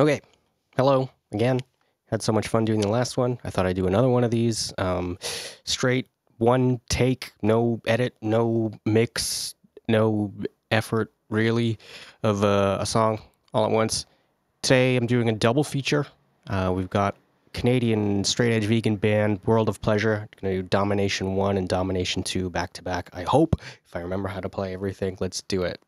Okay, hello again. Had so much fun doing the last one. I thought I'd do another one of these. Um, straight one take, no edit, no mix, no effort really of uh, a song all at once. Today I'm doing a double feature. Uh, we've got Canadian straight edge vegan band World of Pleasure. Gonna do Domination 1 and Domination 2 back to back. I hope, if I remember how to play everything, let's do it.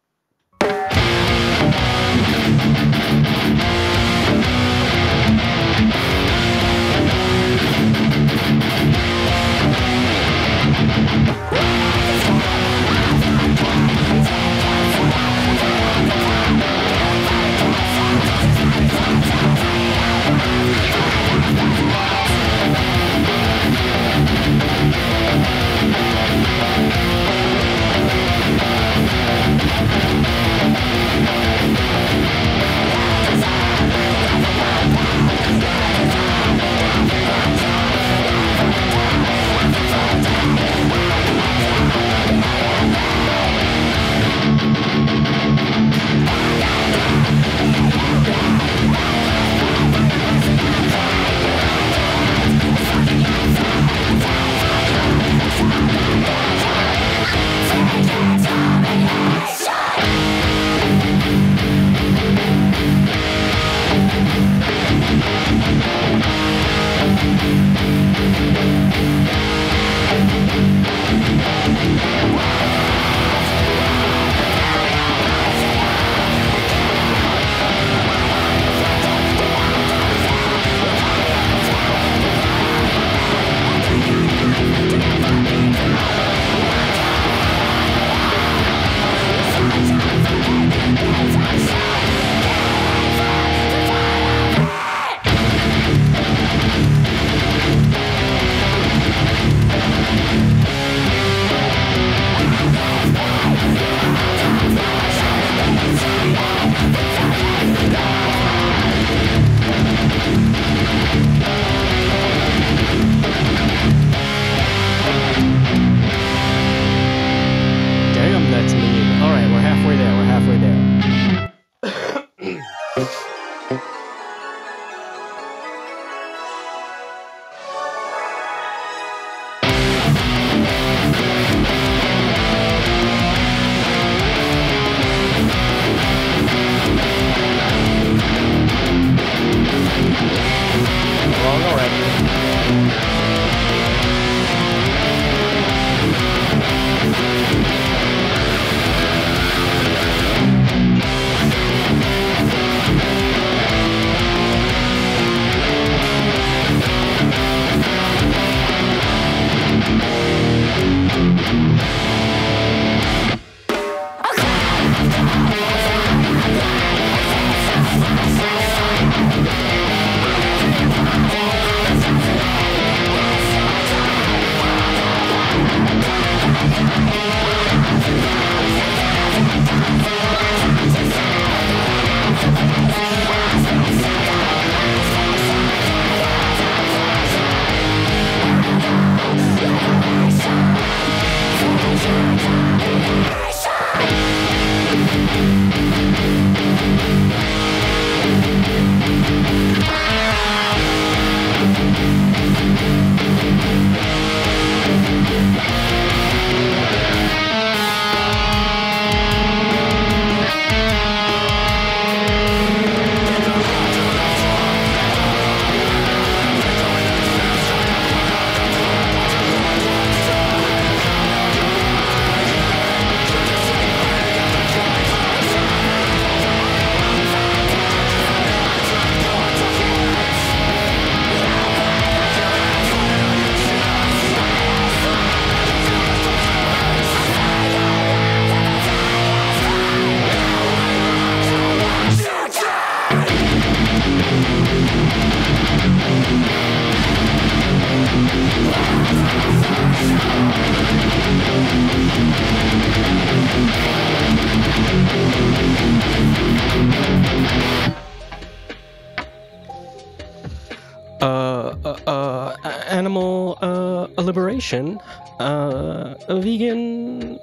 Liberation, uh, a vegan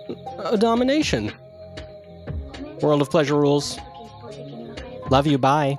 domination. World of Pleasure rules. Love you. Bye.